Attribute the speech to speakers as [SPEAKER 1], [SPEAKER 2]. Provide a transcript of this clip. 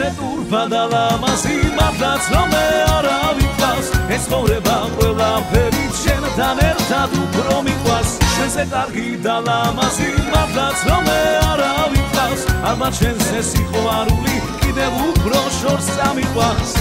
[SPEAKER 1] ზე ტურფა და ლამაზი მართლაც რომ მე არ ავიყვას ეს ცხოვრება ყველაფერი შენთან ერთად უფრო მიყვას შენზე კარგი და ლამაზი მართლაც რომ მე არ ავიყვას ალბათ შენზე სიყვარული კიდევ უფრო შორს წამიყვას